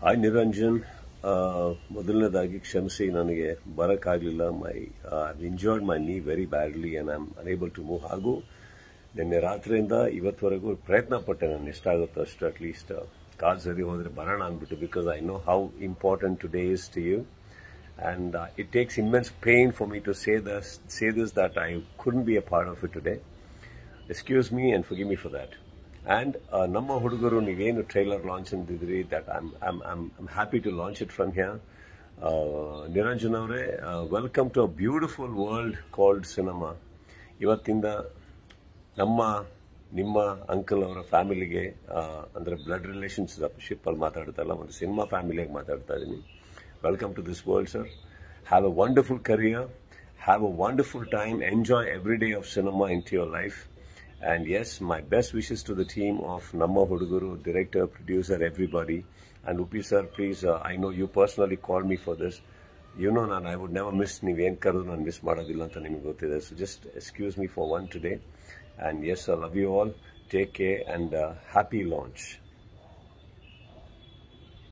Hi Niranjan ಆ, ಮೊದಲನೇದಾಗಿ ಕ್ಷಮಿಸಿ ನನಗೆ ಬರೋಕ್ಕಾಗಲಿಲ್ಲ my I enjoyed my knee very badly and I am unable to move ಹಾಗೂ ನಿನ್ನೆ ರಾತ್ರಿಯಿಂದ ಇವತ್ತವರೆಗೂ ಪ್ರಯತ್ನ ಪಟ್ಟೆ ನಾನು ಎಷ್ಟಾಗುತ್ತೋ ಅಷ್ಟು ಅಟ್ಲೀಸ್ಟ್ ಕಾಲ್ ಸರಿ ಹೋದರೆ ಬರೋಣ ಅಂದ್ಬಿಟ್ಟು because I know how important today is to you and uh, it takes immense pain for me to say this, say this that I couldn't be a part of it today. Excuse me and forgive me for that. And uh, ನಮ್ಮ ಹುಡುಗರು ನೀವೇನು trailer launch ಅಂದಿದ್ರಿ that I'm I'm I'm I'm happy to launch it from here Niranjan ಅವರೇ welcome to a beautiful world called cinema ಇವತ್ತಿಂದ ನಮ್ಮ ನಿಮ್ಮ uncle ಅವರ ಫ್ಯಾಮಿಲಿಗೆ ಅಂದರೆ ಬ್ಲಡ್ ರಿಲೇಷನ್ಸ್ ಶಿಪ್ಪಲ್ಲಿ ಮಾತಾಡ್ತಾ ಇಲ್ಲ ಒಂದು ಸಿನಿಮಾ ಫ್ಯಾಮಿಲಿಯಾಗಿ ಮಾತಾಡ್ತಾ ಇದ್ದೀನಿ welcome to this world sir have a wonderful career have a wonderful time enjoy every day of cinema into your life And yes, my best wishes to the team of Namma Hudugaru, director, producer, everybody. And Uppi sir, please, uh, I know you personally called me for this. You know, Nan, I would never miss Niven Karu and miss Madadilla So just excuse me for one today. And yes, I love you all. Take care and uh, happy launch.